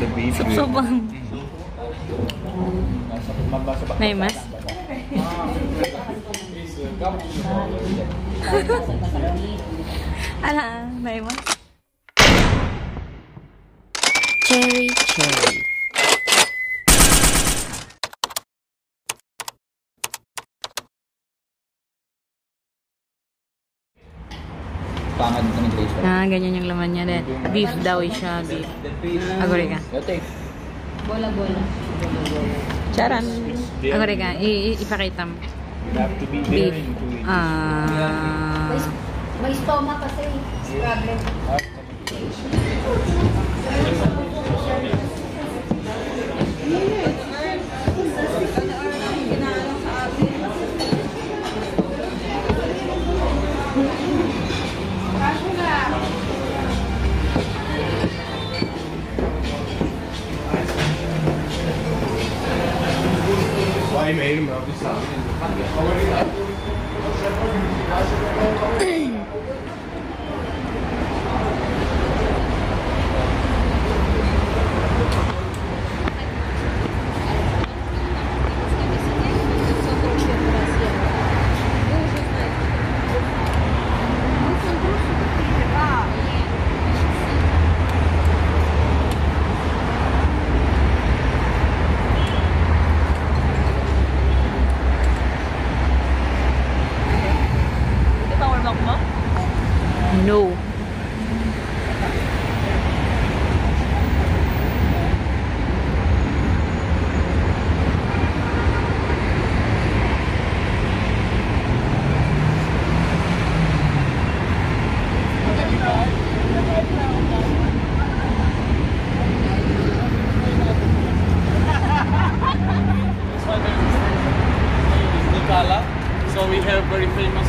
the beef. Sobrang. May mas? Ala, may mas? Cherry, cherry. Pangad ng glaze. Ah, ganyan yung laman niya din. Beef daw siya, beef. Agore ka. Okay. Bola-bola. Charan. Agore ka. I- i- ipakita mo. You have to be Beef. Ah. May stoma kasi. Problem. e-mail meu, sabe?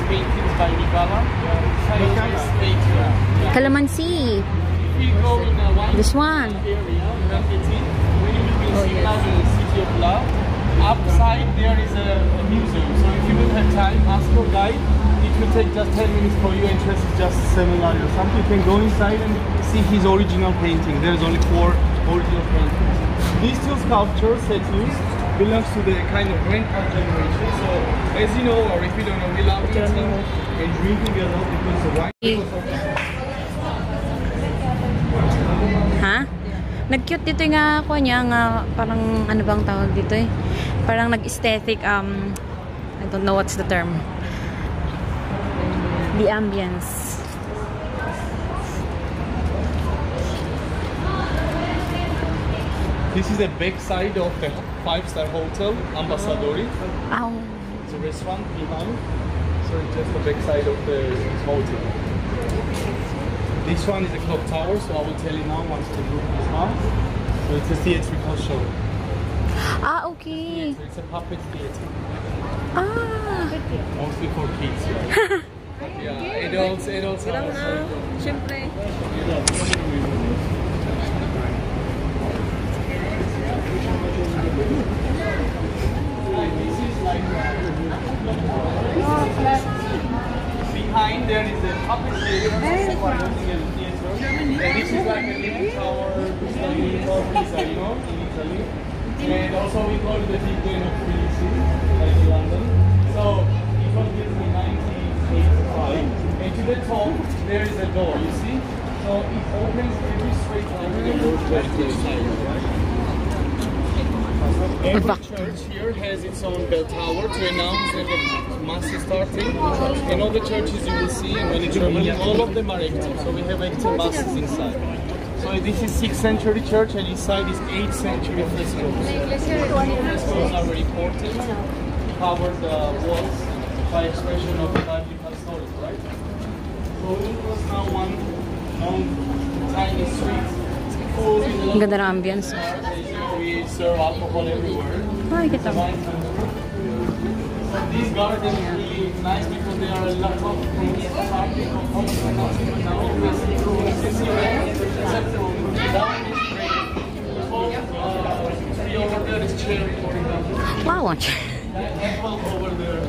Very famous paintings by Nicola. Nicola state here. Calamansi. If you go in a wine This one. area, Kakheti, you will oh, see now the city of love. Upside there is a, a museum. So if you will have time, ask your guide. It will take just 10 minutes for you. Interest is just seminar or something. You can go inside and see his original painting. There's only four original paintings. These two sculptures, statues, belongs to the kind of grandpa generation. So as you know, or if you don't know, we love eating and drinking a lot because of wine. Ha? Nag-cute dito nga ako niya nga parang ano bang tawag dito eh? Parang nag-aesthetic um I don't know what's the term. The ambience. This is the back side of the five-star hotel, Ambassadori. Ow. It's a restaurant behind. So it's just the back side of the hotel. This one is a clock tower, so I will tell you now once the group is out. So it's a theatrical show. Ah, okay. So it's a puppet theater, Ah. mostly for kids. Yeah, yeah adults, adults are also. Siyempre. This is like behind there is a puppet theater. And this is like a little tower, like of you know, in Italy. And also we call it the Big Ben of Tbilisi, like in London. So it was built in 1985. And to the top there is a door, you see? So it opens every straight line. Every church here has its own bell tower to announce that the mass is starting. In all the churches you will see in Mediterranean, all of them are active. So we have active masses inside. So this is 6th century church and inside is 8th century frescoes. Frescoes are very important. Cover the uh, walls by expression of the biblical stories, right? So it was now one long tiny street full in a ganda ng ambience. We serve alcohol everywhere. Ay, kita mo. These gardens are really nice because there are a lot of things starting from home to now. Now, obviously, is except down is great. Tree over there is cherry, for example. Wow. Apple over there.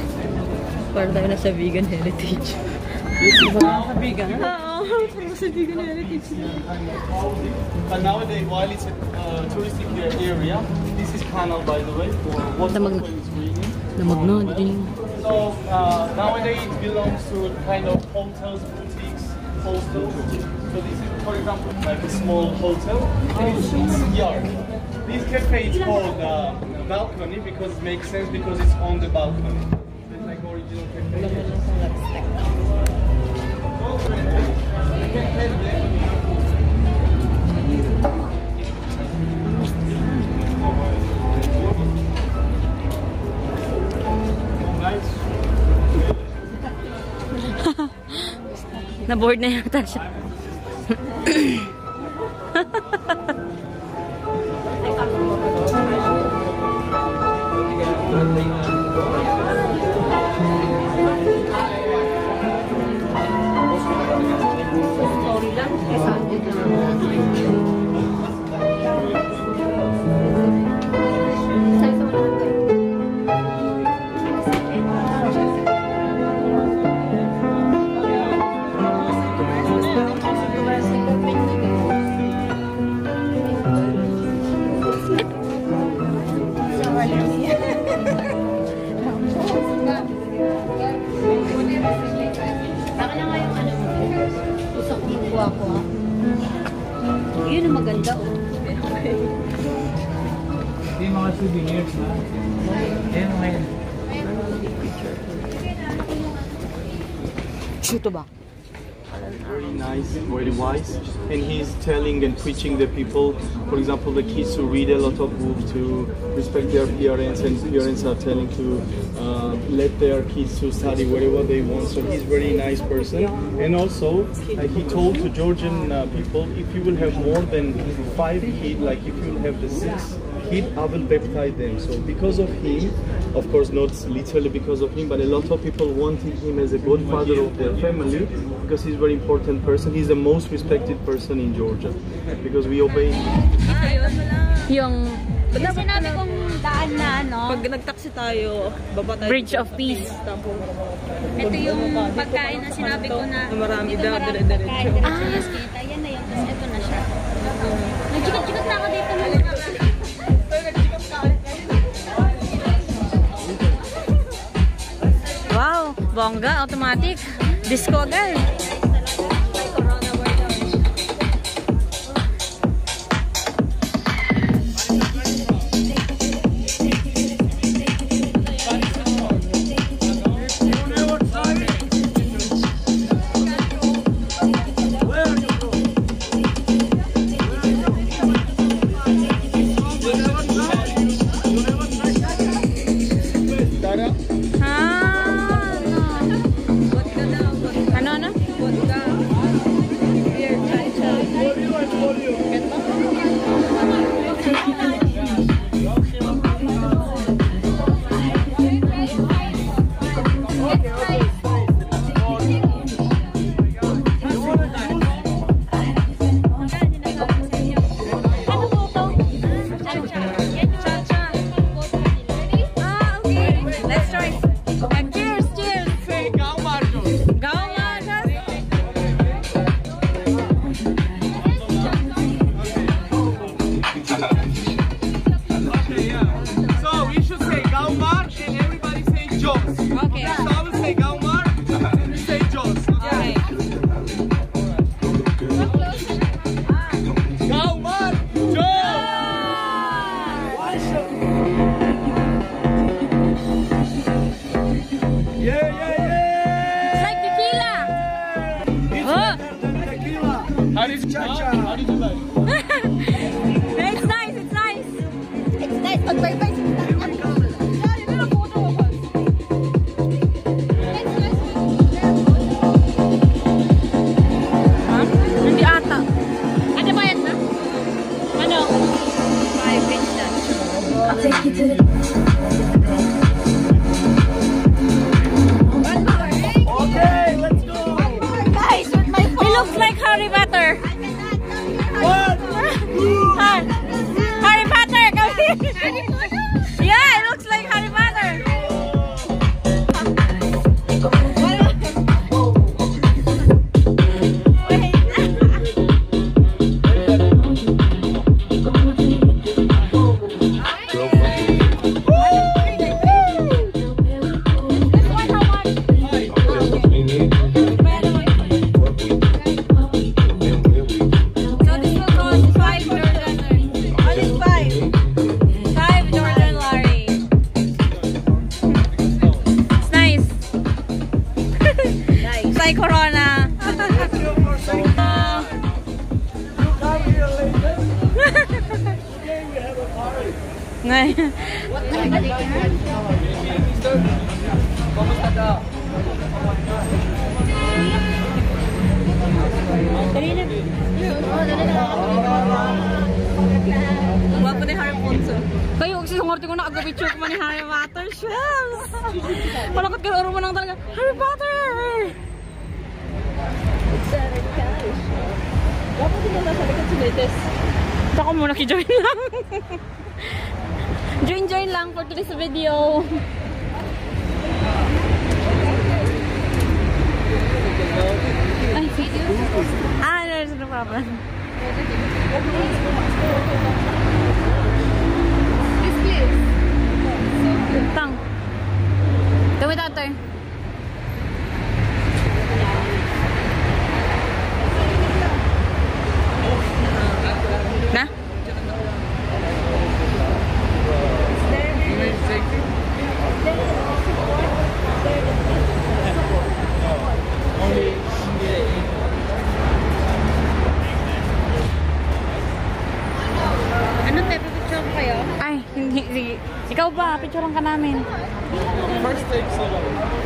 Parang tayo na sa vegan heritage. Now, Vegan? Ah. But nowadays, while it's a uh, touristic area, this is canal, by the way, for water Damag- it's raining. Lamag na, hindi din. So uh, nowadays it belongs to kind of hotels, boutiques, hostels. So this is, for example, like a small hotel. And it's, it's yard. This cafe is called uh, balcony because it makes sense because it's on the balcony. It's like original cafe. Na-board na yata siya. souvenirs na. Ayan mga yan. Shoot ba? very nice, very wise, and he's telling and preaching the people. For example, the kids who read a lot of books, to respect their parents, and parents are telling to uh, let their kids to study whatever they want. So he's very nice person, and also uh, he told to Georgian uh, people, if you will have more than five kids, like if you will have the six kid, I will baptize them. So because of him, of course not literally because of him, but a lot of people wanted him as a godfather of their family because he's a very important person. He's the most respected person in Georgia because we obey him. Yung Yung sinabi kong daan na ano, Pag nag-taxi tayo, baba tayo. Bridge of Peace. Ito yung pagkain na sinabi ko na Na marami dito daw, marami pagkain, kita. Yan na yun, tapos ito na siya. Nagchikot-chikot na ako dito Bongga otomatis disco guys. Harry Potter! Guwapo din nasa likod si latest. Baka muna ki-join lang. Join-join lang for today's video. Ah, no problem. Please, please. Tang. Tawid tayo. Ay, hindi. Ikaw ba? Picturean ka namin. First take solo.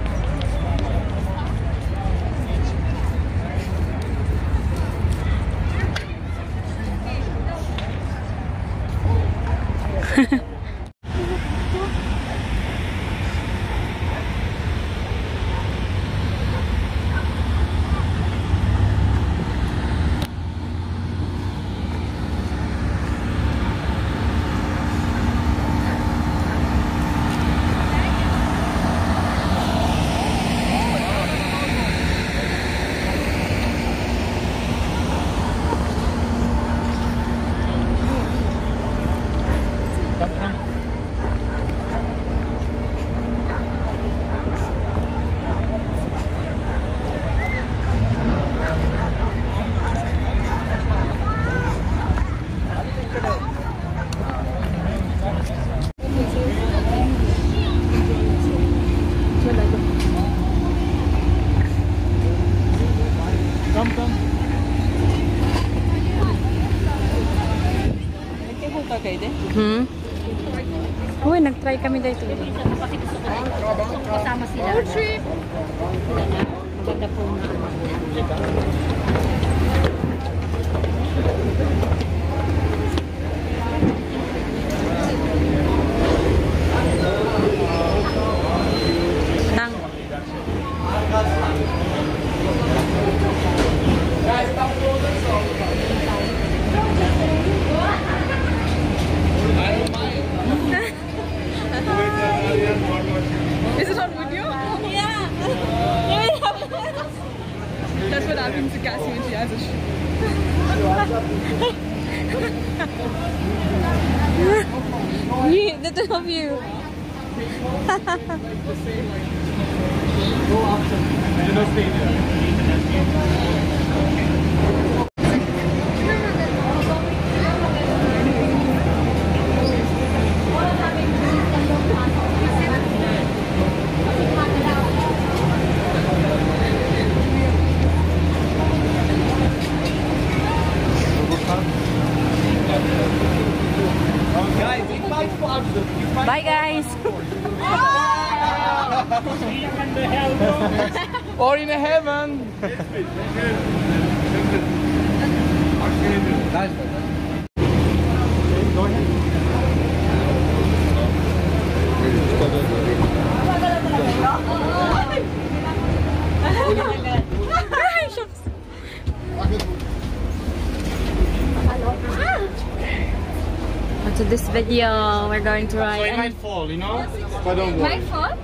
To this video, we're going to ride. So ride. it might fall, you know? But don't My worry. fault?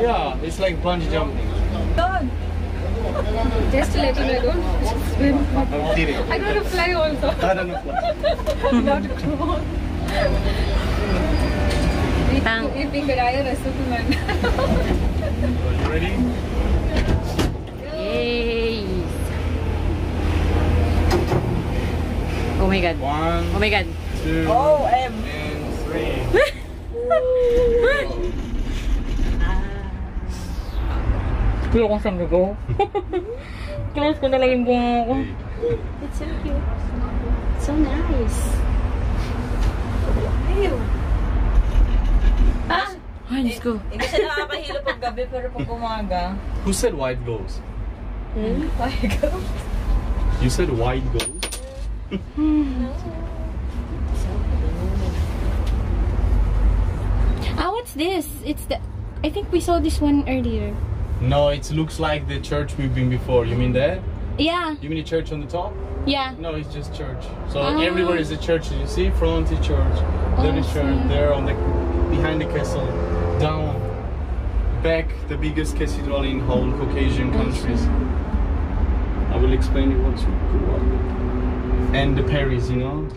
Yeah, it's like bungee jumping. Just to let you know, I don't swim. I'm kidding. I don't know fly also. I don't know. Not to crawl. Tang. Ipigarayo na sukuman. Ready? Yay! Oh my god. One, Oh my god. Two, Oh, M. and three. Kaya kong saan ko. Close ko na lang yung bunga ko. It's so cute. So nice. Ew. Ah! Ay, Diyos ko. Hindi siya nakakahilo pag gabi pero pag umaga. Who said white ghost? Hmm? You said white ghost? Ah, what's this? It's the... I think we saw this one earlier. No, it looks like the church we've been before. You mean that? Yeah, You mean the church on the top? yeah. No, it's just church. So Ah. everywhere is a church. You see, front is church, there Oh, is church, there on the behind the castle, down, back the biggest cathedral in whole Caucasian countries. I will explain you what's what. And the Paris, you know.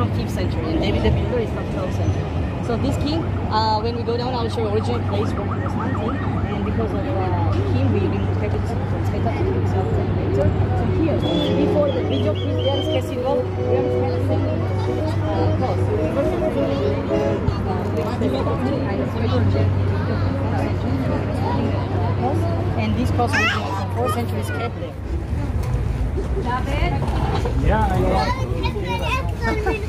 From 5th century, and David the Builder is from 12th century. So this king, uh, when we go down, I'll show you original place where he was hunting, and because of uh, him, we relocated to from Mtskheta to the south later. So here, before the bridge of Christians Cathedral, we are facing uh, cross. So we were and this cross was from 4th century kept there. Yeah, I know.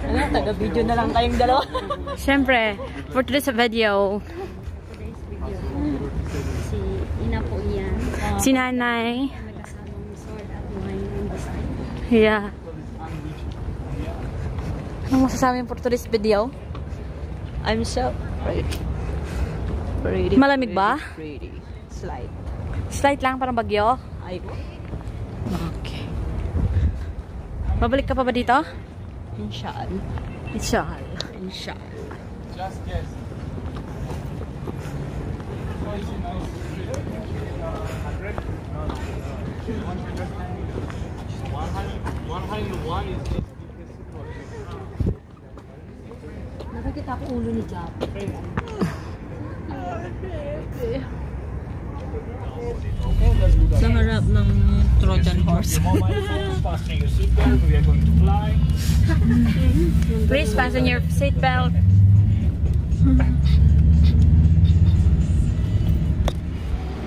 Ano, taga-video na lang kayong dalawa. Siyempre, for today's video, Si Ina po yan. si nanay, Nagkasamang sword at wine the side. yeah. Anong masasabi for today's video? I'm so pretty. Pretty. Malamig ba? Pretty. Slight. Slight lang, parang bagyo. Ay, Babalik ka pa ba dito? inshallah. Inshallah. Inshallah. Just guess. Nakikita ko ulo ni. Sa harap ng Trojan horse. Fasten your seatbelt. We are going to fly. Please fasten your seatbelt.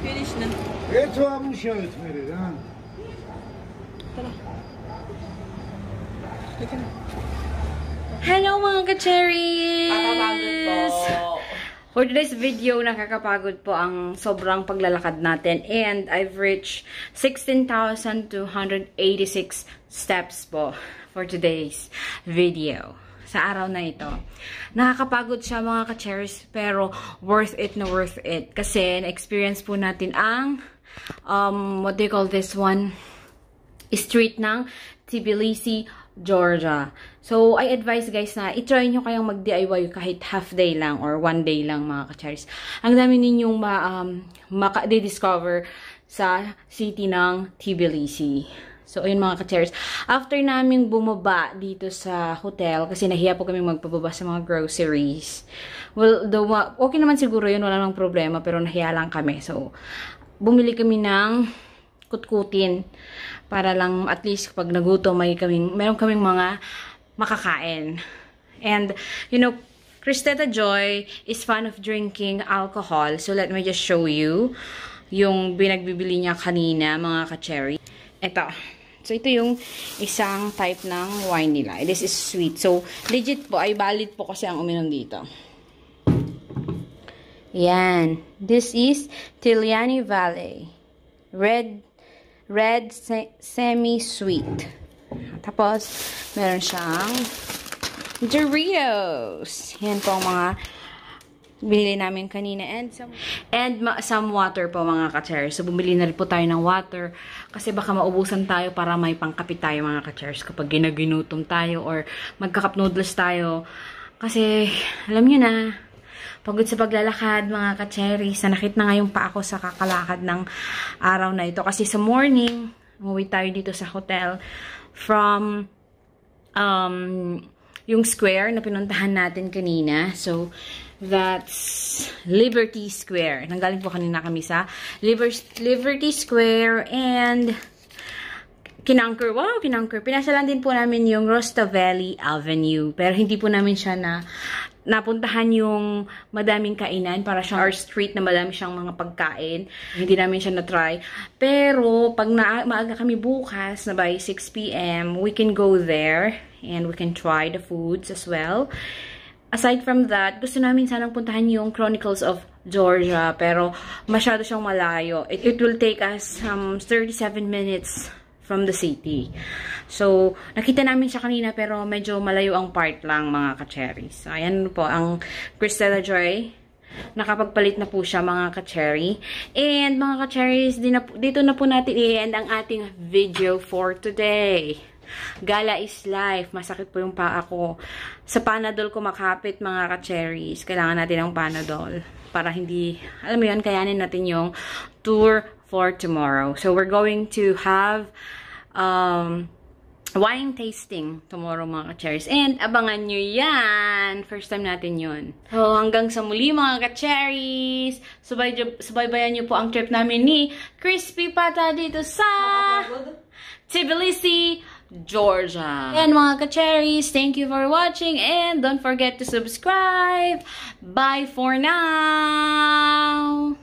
Finish na. Eto mu şahit verir ha. Hello mga ka-cherries! For today's video, nakakapagod po ang sobrang paglalakad natin. And I've reached 16,286 steps po for today's video. Sa araw na ito. Nakakapagod siya mga ka-cherries, pero worth it na worth it. Kasi na-experience po natin ang, um, what do you call this one? street ng Tbilisi, Georgia. So, I advise guys na itry nyo kayang mag-DIY kahit half day lang or one day lang mga ka-cherries. Ang dami ninyong ma, um, maka-discover sa city ng Tbilisi. So, ayun mga ka-cherries. After naming bumaba dito sa hotel, kasi nahiya po kami magpababa sa mga groceries. Well, the, okay naman siguro yun, wala nang problema, pero nahiya lang kami. So, bumili kami ng kutkutin para lang at least kapag nagutom may kaming meron kaming mga makakain. And you know, Cristeta Joy is fond of drinking alcohol. So, let me just show you yung binagbibili niya kanina, mga ka-cherry. Ito. So, ito yung isang type ng wine nila. This is sweet. So, legit po, ay valid po kasi ang uminom dito. Yan. This is Tiliani Valley. Red, red se semi-sweet. Tapos, meron siyang Doritos. Yan po mga binili namin kanina. And some, and some water po mga ka-chairs. So, bumili na rin po tayo ng water. Kasi baka maubusan tayo para may pangkapit tayo mga ka-chairs. Kapag ginaginutom tayo or magkakap noodles tayo. Kasi, alam nyo na, pagod sa paglalakad mga ka-cherries. Nanakit na ngayon pa ako sa kakalakad ng araw na ito. Kasi sa morning, umuwi tayo dito sa hotel from um, yung square na pinuntahan natin kanina. So, that's Liberty Square. Nanggaling po kanina kami sa Liberty Square and kinanker. Wow, kinanker. Pinasalan din po namin yung Rosta Valley Avenue. Pero hindi po namin siya na napuntahan yung madaming kainan para siyang our street na madami siyang mga pagkain. Hindi namin siya na-try. Pero, pag na maaga kami bukas na by 6pm, we can go there and we can try the foods as well. Aside from that, gusto namin sanang puntahan yung Chronicles of Georgia, pero masyado siyang malayo. It, it will take us um, 37 minutes from the city. So, nakita namin siya kanina pero medyo malayo ang part lang mga ka-cherries. Ayan po ang Cristela Joy. Nakapagpalit na po siya mga ka-cherry. And mga ka-cherries, dito na po natin i-end ang ating video for today. Gala is life. Masakit po yung paa ko. Sa Panadol ko makapit mga ka-cherries. Kailangan natin ng Panadol. Para hindi, alam mo yun, kayanin natin yung tour for tomorrow. So, we're going to have um, wine tasting tomorrow mga ka-cherries. And abangan nyo yan. First time natin yun. So, hanggang sa muli mga ka-cherries. Subay, subaybayan nyo po ang trip namin ni Crispy Pata dito sa Tbilisi, Georgia. And mga ka-cherries, thank you for watching and don't forget to subscribe. Bye for now!